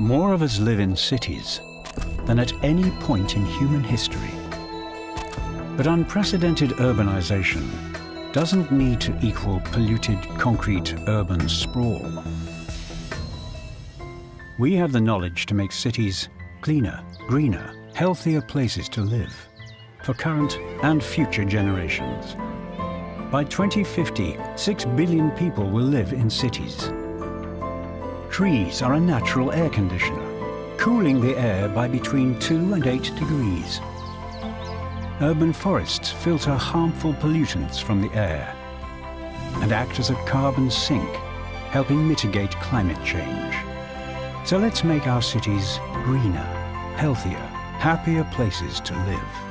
More of us live in cities than at any point in human history. But unprecedented urbanization doesn't need to equal polluted concrete urban sprawl. We have the knowledge to make cities cleaner, greener, healthier places to live for current and future generations. By 2050, 6 billion people will live in cities. Trees are a natural air conditioner, cooling the air by between 2 and 8 degrees. Urban forests filter harmful pollutants from the air and act as a carbon sink, helping mitigate climate change. So let's make our cities greener, healthier, happier places to live.